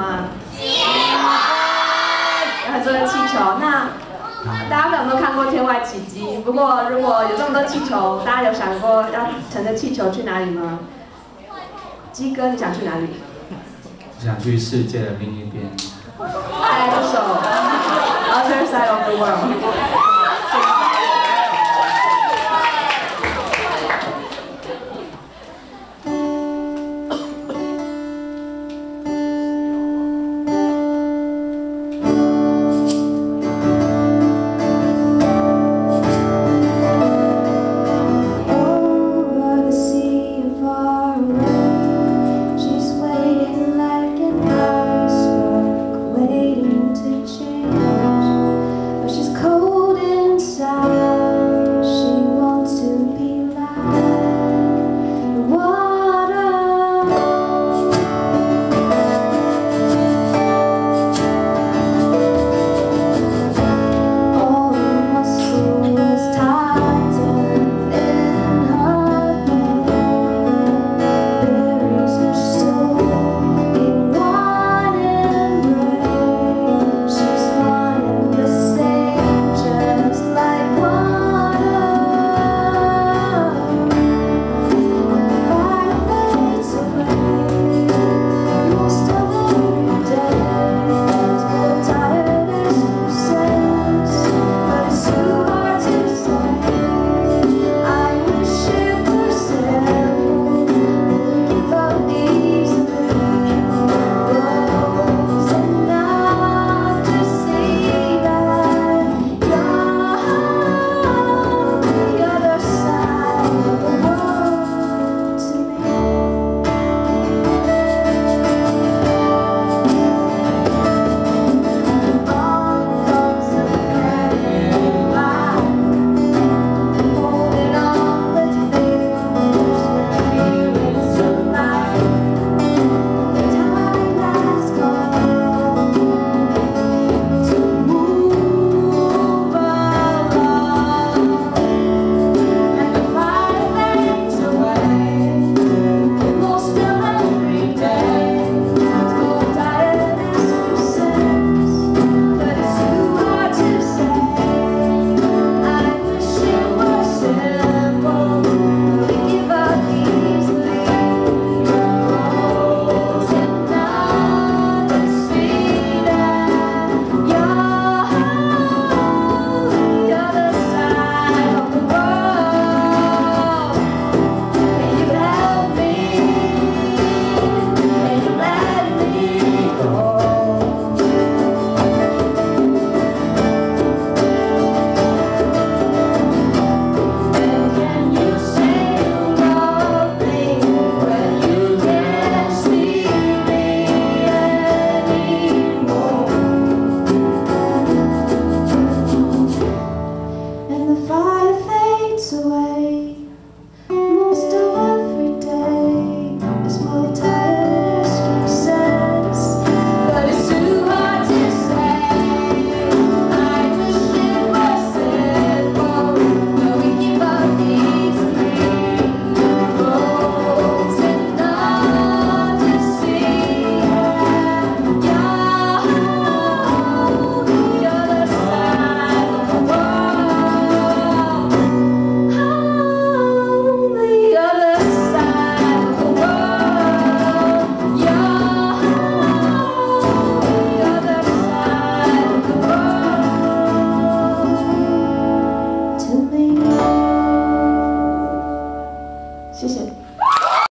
吗？喜欢。很多的气球，那大家有没有看过《天外奇迹》？不过如果有这么多气球，大家有想过要乘着气球去哪里吗？鸡哥，你想去哪里？想去世界的另一边。拍一首《Other Side of the World》。